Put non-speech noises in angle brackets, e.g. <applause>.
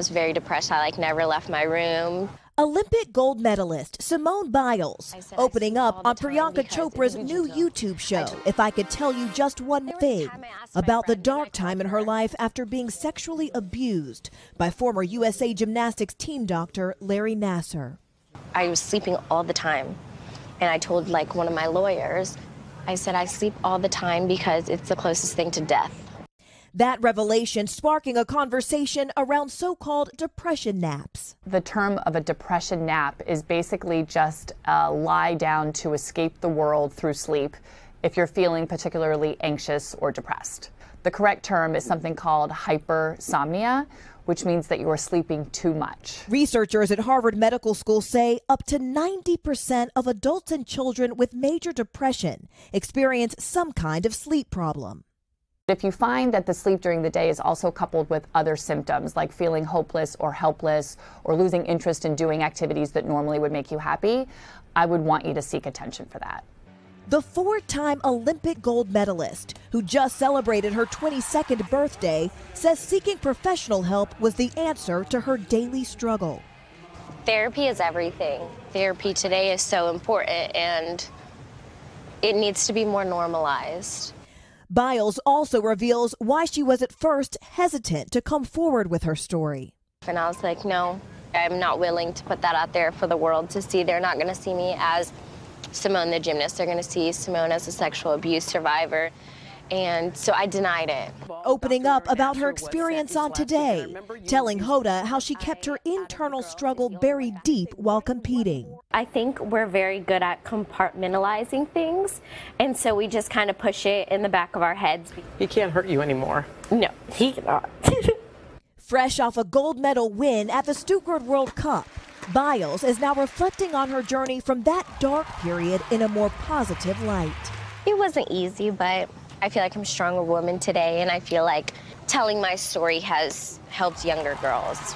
was very depressed. I like never left my room. Olympic gold medalist Simone Biles opening up on Priyanka Chopra's new YouTube show, If I Could Tell You Just One Thing, time I asked my about the I dark time in her her. life after being sexually abused by former USA Gymnastics team doctor Larry Nassar. I was sleeping all the time. And I told like one of my lawyers, I said I sleep all the time because it's the closest thing to death. That revelation sparking a conversation around so called depression naps. The term of a depression nap is basically just a lie down to escape the world through sleep if you're feeling particularly anxious or depressed. The correct term is something called hypersomnia, which means that you are sleeping too much. Researchers at Harvard Medical School say up to 90% of adults and children with major depression experience some kind of sleep problem. But if you find that the sleep during the day is also coupled with other symptoms like feeling hopeless or helpless or losing interest in doing activities that normally would make you happy, I would want you to seek attention for that. The four time Olympic gold medalist, who just celebrated her 22nd birthday, says seeking professional help was the answer to her daily struggle. Therapy is everything. Therapy today is so important and it needs to be more normalized. Biles also reveals why she was at first hesitant to come forward with her story. And I was like, no, I'm not willing to put that out there for the world to see. They're not going to see me as Simone the gymnast. They're going to see Simone as a sexual abuse survivor. And so I denied it. Opening up about her experience on Today, telling Hoda how she kept her internal struggle buried deep while competing. I think we're very good at compartmentalizing things. And so we just kind of push it in the back of our heads. He can't hurt you anymore. No, he cannot. <laughs> Fresh off a gold medal win at the Stuttgart World Cup, Biles is now reflecting on her journey from that dark period in a more positive light. It wasn't easy, but I feel like I'm a stronger woman today, and I feel like telling my story has helped younger girls.